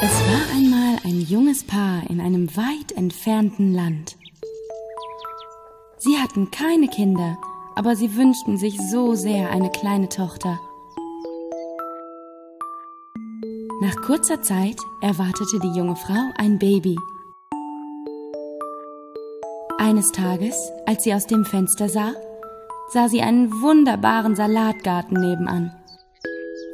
Es war einmal ein junges Paar in einem weit entfernten Land. Sie hatten keine Kinder, aber sie wünschten sich so sehr eine kleine Tochter. Nach kurzer Zeit erwartete die junge Frau ein Baby. Eines Tages, als sie aus dem Fenster sah, sah sie einen wunderbaren Salatgarten nebenan.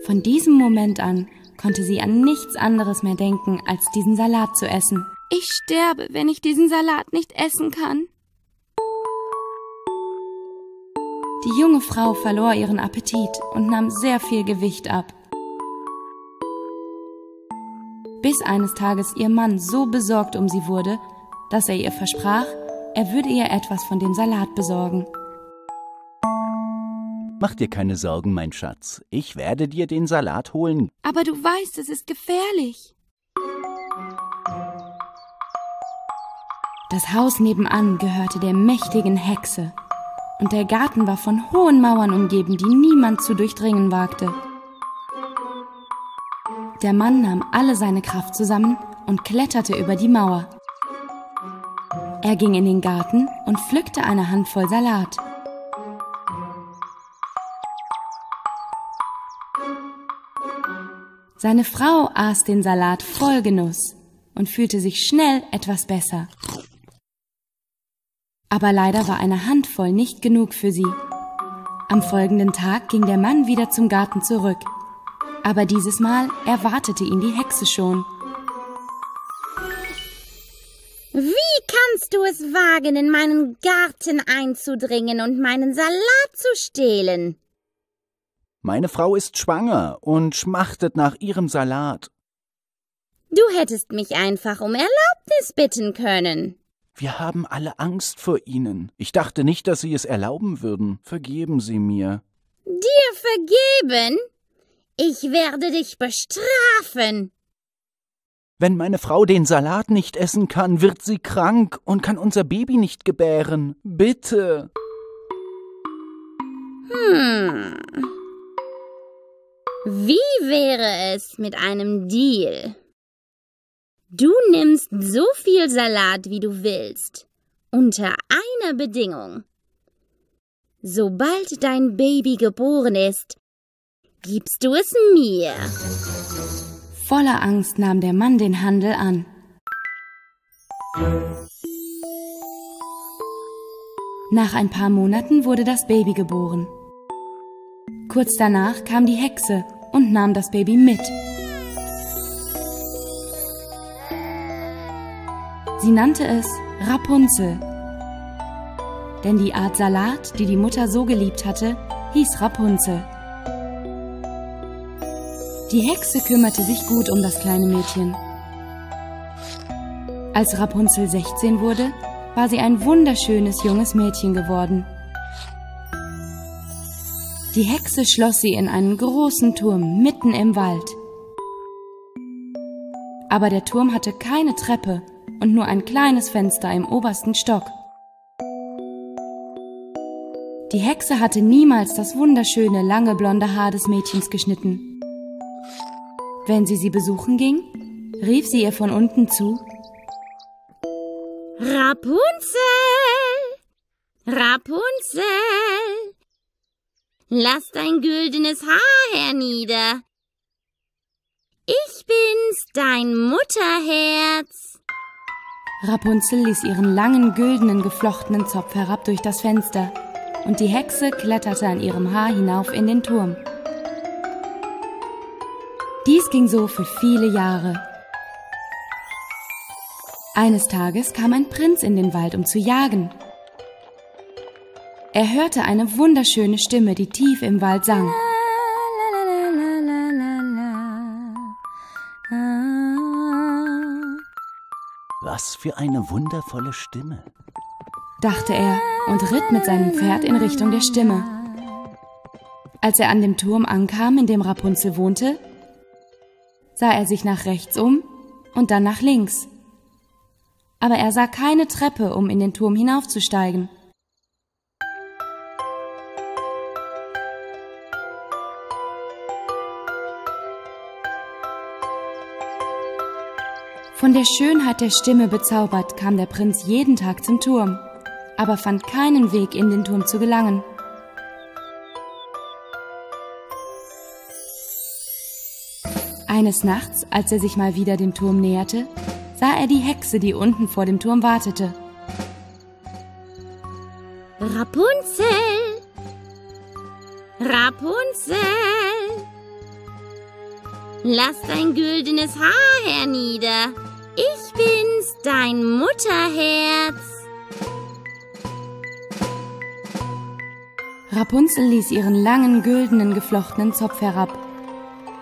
Von diesem Moment an konnte sie an nichts anderes mehr denken, als diesen Salat zu essen. Ich sterbe, wenn ich diesen Salat nicht essen kann. Die junge Frau verlor ihren Appetit und nahm sehr viel Gewicht ab. Bis eines Tages ihr Mann so besorgt um sie wurde, dass er ihr versprach, er würde ihr etwas von dem Salat besorgen. Mach dir keine Sorgen, mein Schatz. Ich werde dir den Salat holen. Aber du weißt, es ist gefährlich. Das Haus nebenan gehörte der mächtigen Hexe, und der Garten war von hohen Mauern umgeben, die niemand zu durchdringen wagte. Der Mann nahm alle seine Kraft zusammen und kletterte über die Mauer. Er ging in den Garten und pflückte eine Handvoll Salat. Seine Frau aß den Salat voll Genuss und fühlte sich schnell etwas besser. Aber leider war eine Handvoll nicht genug für sie. Am folgenden Tag ging der Mann wieder zum Garten zurück. Aber dieses Mal erwartete ihn die Hexe schon. Wie kannst du es wagen, in meinen Garten einzudringen und meinen Salat zu stehlen? Meine Frau ist schwanger und schmachtet nach ihrem Salat. Du hättest mich einfach um Erlaubnis bitten können. Wir haben alle Angst vor Ihnen. Ich dachte nicht, dass Sie es erlauben würden. Vergeben Sie mir. Dir vergeben? Ich werde dich bestrafen. Wenn meine Frau den Salat nicht essen kann, wird sie krank und kann unser Baby nicht gebären. Bitte. Hm. Wie wäre es mit einem Deal? Du nimmst so viel Salat, wie du willst, unter einer Bedingung. Sobald dein Baby geboren ist, gibst du es mir. Voller Angst nahm der Mann den Handel an. Nach ein paar Monaten wurde das Baby geboren. Kurz danach kam die Hexe und nahm das Baby mit. Sie nannte es Rapunzel. Denn die Art Salat, die die Mutter so geliebt hatte, hieß Rapunzel. Die Hexe kümmerte sich gut um das kleine Mädchen. Als Rapunzel 16 wurde, war sie ein wunderschönes junges Mädchen geworden. Die Hexe schloss sie in einen großen Turm mitten im Wald. Aber der Turm hatte keine Treppe und nur ein kleines Fenster im obersten Stock. Die Hexe hatte niemals das wunderschöne, lange blonde Haar des Mädchens geschnitten. Wenn sie sie besuchen ging, rief sie ihr von unten zu Rapunzel! Rapunzel! Lass dein güldenes Haar hernieder. Ich bin's, dein Mutterherz. Rapunzel ließ ihren langen, güldenen, geflochtenen Zopf herab durch das Fenster, und die Hexe kletterte an ihrem Haar hinauf in den Turm. Dies ging so für viele Jahre. Eines Tages kam ein Prinz in den Wald, um zu jagen. Er hörte eine wunderschöne Stimme, die tief im Wald sang. Was für eine wundervolle Stimme. dachte er und ritt mit seinem Pferd in Richtung der Stimme. Als er an dem Turm ankam, in dem Rapunzel wohnte, sah er sich nach rechts um und dann nach links. Aber er sah keine Treppe, um in den Turm hinaufzusteigen. Von der Schönheit der Stimme bezaubert kam der Prinz jeden Tag zum Turm, aber fand keinen Weg in den Turm zu gelangen. Eines Nachts, als er sich mal wieder dem Turm näherte, sah er die Hexe, die unten vor dem Turm wartete. Rapunzel! Rapunzel! Lass dein güldenes Haar hernieder. Dein Mutterherz. Rapunzel ließ ihren langen, güldenen, geflochtenen Zopf herab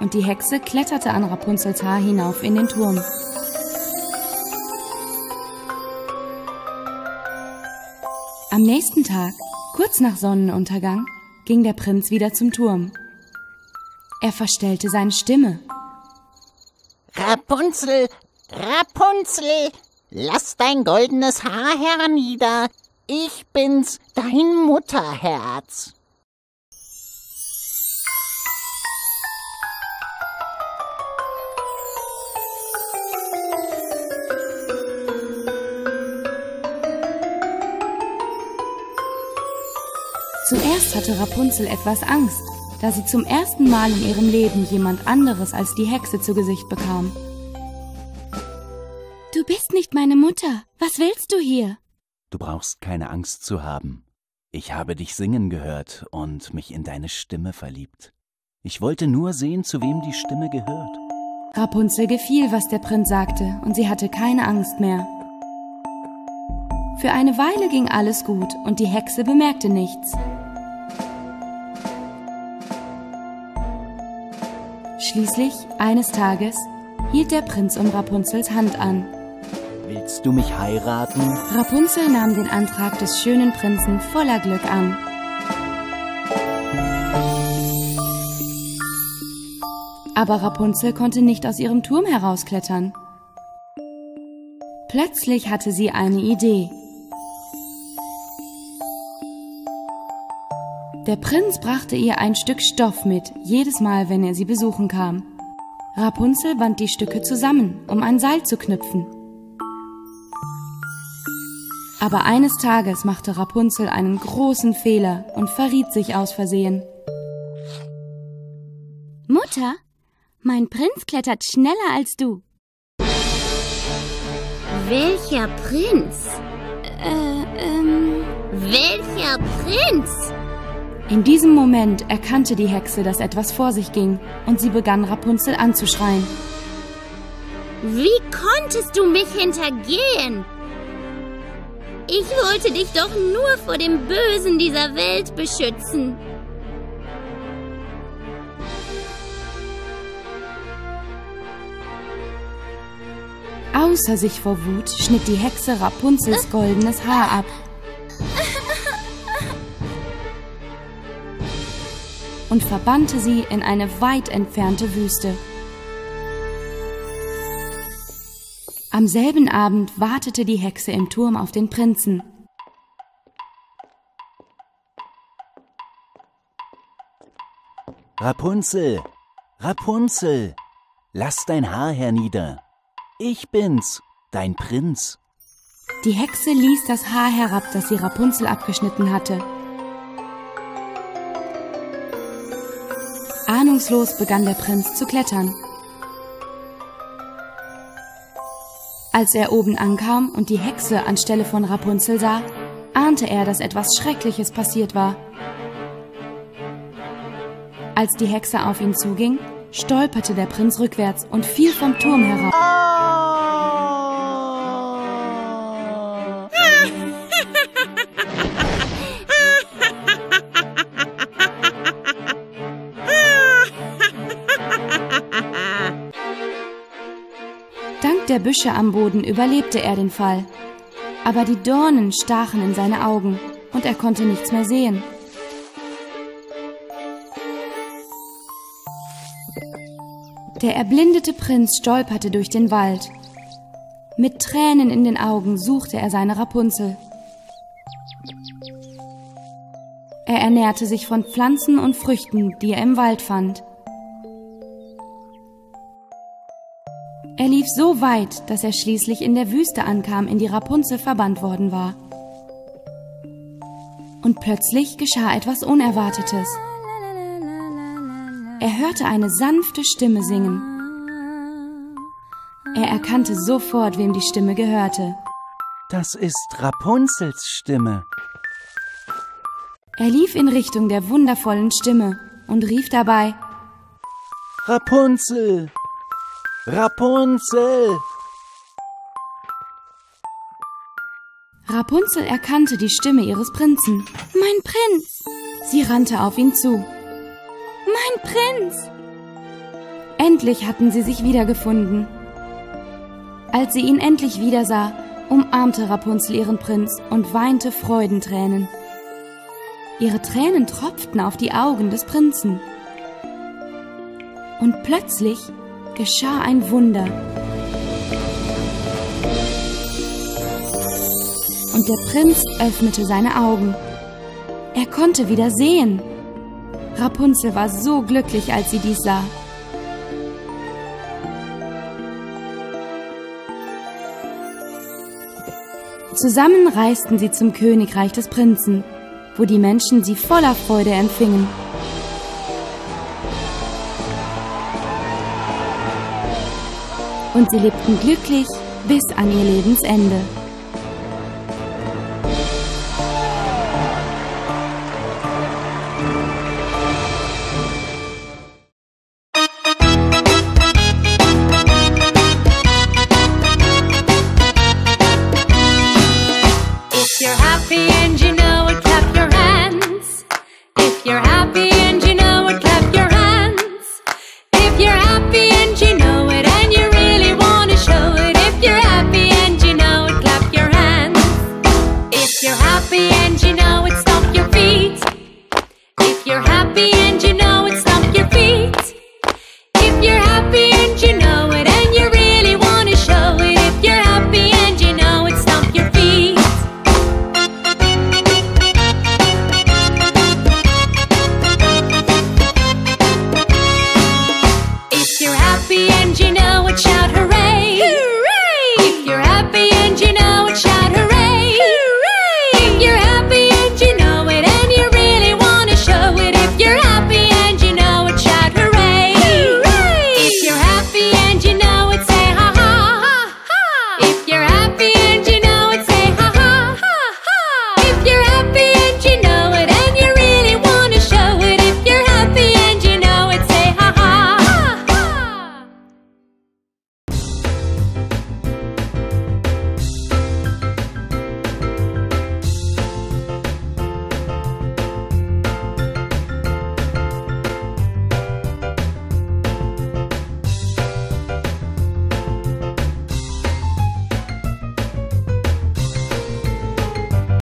und die Hexe kletterte an Rapunzels Haar hinauf in den Turm. Am nächsten Tag, kurz nach Sonnenuntergang, ging der Prinz wieder zum Turm. Er verstellte seine Stimme. Rapunzel, Rapunzel, lass dein goldenes Haar hernieder. Ich bin's, dein Mutterherz. Zuerst hatte Rapunzel etwas Angst, da sie zum ersten Mal in ihrem Leben jemand anderes als die Hexe zu Gesicht bekam. Meine Mutter. Was willst du hier? Du brauchst keine Angst zu haben. Ich habe dich singen gehört und mich in deine Stimme verliebt. Ich wollte nur sehen, zu wem die Stimme gehört. Rapunzel gefiel, was der Prinz sagte, und sie hatte keine Angst mehr. Für eine Weile ging alles gut und die Hexe bemerkte nichts. Schließlich, eines Tages, hielt der Prinz um Rapunzels Hand an. Willst du mich heiraten? Rapunzel nahm den Antrag des schönen Prinzen voller Glück an. Aber Rapunzel konnte nicht aus ihrem Turm herausklettern. Plötzlich hatte sie eine Idee. Der Prinz brachte ihr ein Stück Stoff mit, jedes Mal, wenn er sie besuchen kam. Rapunzel band die Stücke zusammen, um ein Seil zu knüpfen. Aber eines Tages machte Rapunzel einen großen Fehler und verriet sich aus Versehen. Mutter, mein Prinz klettert schneller als du. Welcher Prinz? Äh, ähm. Welcher Prinz? In diesem Moment erkannte die Hexe, dass etwas vor sich ging, und sie begann Rapunzel anzuschreien. Wie konntest du mich hintergehen? Ich wollte dich doch nur vor dem Bösen dieser Welt beschützen. Außer sich vor Wut schnitt die Hexe Rapunzels goldenes Haar ab und verbannte sie in eine weit entfernte Wüste. Am selben Abend wartete die Hexe im Turm auf den Prinzen. Rapunzel, Rapunzel, lass dein Haar hernieder. Ich bin's, dein Prinz. Die Hexe ließ das Haar herab, das sie Rapunzel abgeschnitten hatte. Ahnungslos begann der Prinz zu klettern. Als er oben ankam und die Hexe anstelle von Rapunzel sah, ahnte er, dass etwas Schreckliches passiert war. Als die Hexe auf ihn zuging, stolperte der Prinz rückwärts und fiel vom Turm herab. Der Büsche am Boden überlebte er den Fall. Aber die Dornen stachen in seine Augen und er konnte nichts mehr sehen. Der erblindete Prinz stolperte durch den Wald. Mit Tränen in den Augen suchte er seine Rapunzel. Er ernährte sich von Pflanzen und Früchten, die er im Wald fand. Lief so weit, dass er schließlich in der Wüste ankam, in die Rapunzel verbannt worden war. Und plötzlich geschah etwas Unerwartetes. Er hörte eine sanfte Stimme singen. Er erkannte sofort, wem die Stimme gehörte. Das ist Rapunzels Stimme. Er lief in Richtung der wundervollen Stimme und rief dabei Rapunzel! Rapunzel! Rapunzel erkannte die Stimme ihres Prinzen. Mein Prinz! Sie rannte auf ihn zu. Mein Prinz! Endlich hatten sie sich wiedergefunden. Als sie ihn endlich wiedersah, umarmte Rapunzel ihren Prinz und weinte Freudentränen. Ihre Tränen tropften auf die Augen des Prinzen. Und plötzlich geschah ein Wunder. Und der Prinz öffnete seine Augen. Er konnte wieder sehen. Rapunzel war so glücklich, als sie dies sah. Zusammen reisten sie zum Königreich des Prinzen, wo die Menschen sie voller Freude empfingen. Und sie lebten glücklich bis an ihr Lebensende. and you know it, stomp your feet. If you're happy and you know